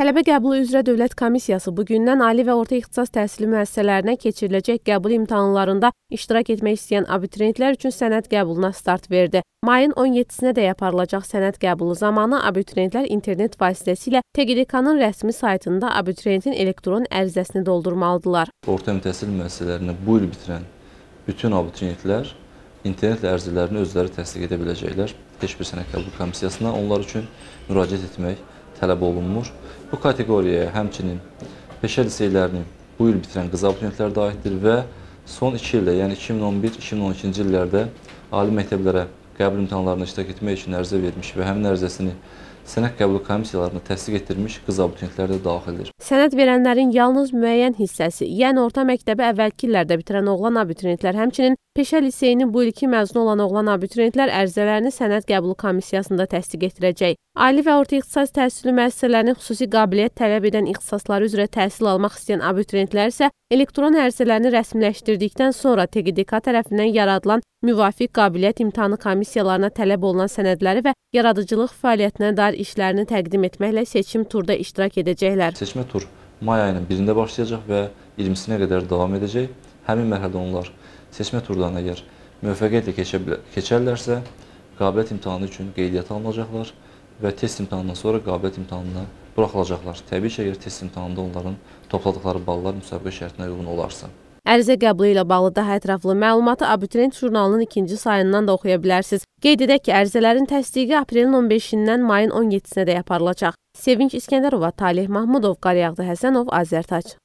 Tələbə qəbulu üzrə Dövlət Komissiyası bu gündən ali və orta ixtisas təhsili müəssisələrinə keçiriləcək qəbul imtahanlarında iştirak etmək istəyən abituriyentlər üçün sənəd qəbuluna start verdi. Mayın 17-sinədək aparılacaq sənəd qəbulu zamanı abituriyentlər internet vasitəsilə TQDK-nın rəsmi saytında abituriyentin elektron ərizəsini doldurmalıdırlar. Orta təhsil müəssisələrini bu il bitirən bütün abituriyentlər internet ərizələrini özləri təsdiq edə biləcəklər. Heç bir sənəd qəbul komissiyasına onlar üçün müraciət etmək tələb olunmur. Bu kateqoriyaya həmçinin peşə liseylərini bu il bitirən qız abituriyentlər də aiddir və son 2 ildə, yəni 2011-2012-ci illərdə ali məktəblərə qəbul imtahanlarına iştirak etmək üçün ərizə vermiş və həmin ərizəsini sənəd qəbulu komissiyalarına təsdiq etdirmiş qız abituriyentlər də daxildir. Sənəd verənlərin yalnız müəyyən hissəsi, yəni orta məktəbi əvvəlki illərdə bitirən oğlan abituriyentlər, həmçinin peşə liseyinin bu ilki məzunu olan oğlan abituriyentlər ərizələrini sənəd qəbulu komissiyasında təsdiq etdirəcək. Ali və orta ixtisas təhsili müəssisələrinin xüsusi qabiliyyət tələb edən ixtisasları üzrə təhsil almaq istəyən abituriyentlər isə elektron ərizələrini rəsmiləşdirdikdən sonra TQDK tərəfindən yaradılan müvafiq qabiliyyət imtahanı komissiyalarına tələb olunan sənədləri və yaradıcılıq fəaliyyətinə dair işlərini təqdim etməklə seçim turda iştirak edəcəklər. Seçmə tur may ayının 1-də başlayacaq və 20-sinə qədər davam edəcək. Həmin mərhələdə onlar seçmə turlarına əgər müvəffəqiyyətlə keçə keçərlərsə, qabiliyyət imtahanı üçün qeydiyyata alınacaqlar və test imtahanından sonra qabiliyyət imtahanına buraxılacaqlar. Təbii ki, əgər test imtahanında onların topladıqları ballar müsabiqə şərtinə uyğun olarsa. Ərizə qəbulu ilə bağlı daha ətraflı məlumatı Abituriyent jurnalının ikinci sayından da oxuya bilərsiniz. Qeyd edək ki, ərizələrin təsdiqi aprelin 15-dən mayın 17-sinədək aparılacaq. Sevinç İskəndərova, Talih Mahmudov, Qaryağdı Həsənov, Azərtac.